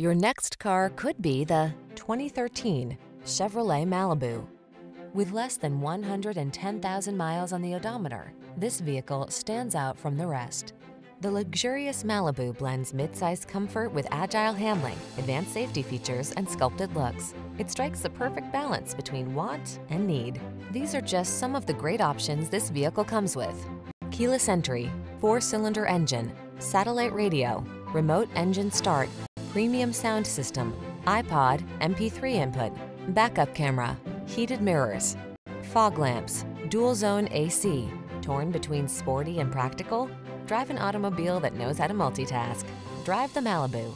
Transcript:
Your next car could be the 2013 Chevrolet Malibu. With less than 110,000 miles on the odometer, this vehicle stands out from the rest. The luxurious Malibu blends midsize comfort with agile handling, advanced safety features, and sculpted looks. It strikes the perfect balance between want and need. These are just some of the great options this vehicle comes with. Keyless entry, four-cylinder engine, satellite radio, remote engine start, premium sound system, iPod, MP3 input, backup camera, heated mirrors, fog lamps, dual zone AC, torn between sporty and practical? Drive an automobile that knows how to multitask. Drive the Malibu.